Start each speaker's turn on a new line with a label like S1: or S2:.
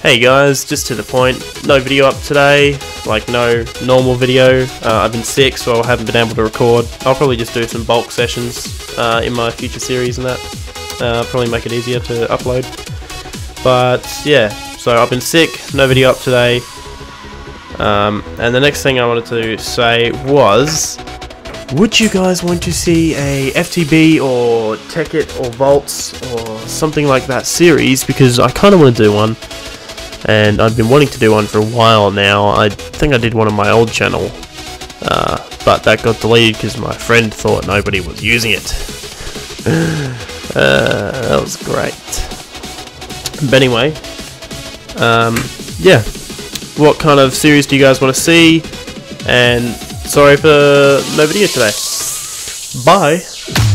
S1: Hey guys, just to the point, no video up today, like no normal video. Uh, I've been sick, so I haven't been able to record. I'll probably just do some bulk sessions uh, in my future series and that. Uh, probably make it easier to upload. But yeah, so I've been sick, no video up today. Um, and the next thing I wanted to say was, would you guys want to see a FTB or Tekkit or Voltz or something like that series? Because I kind of want to do one and I've been wanting to do one for a while now. I think I did one on my old channel, uh, but that got deleted because my friend thought nobody was using it. uh, that was great. But anyway, um, yeah. What kind of series do you guys want to see? And sorry for no video today. Bye.